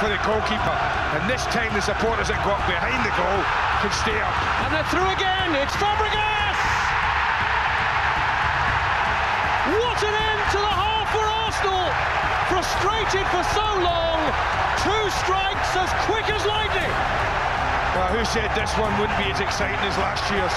For the goalkeeper. And this time the supporters that got behind the goal can stay up. And they're through again. It's Fabregas. What an end to the half for Arsenal. Frustrated for so long. Two strikes as quick as lightning. Well, who said this one wouldn't be as exciting as last year's?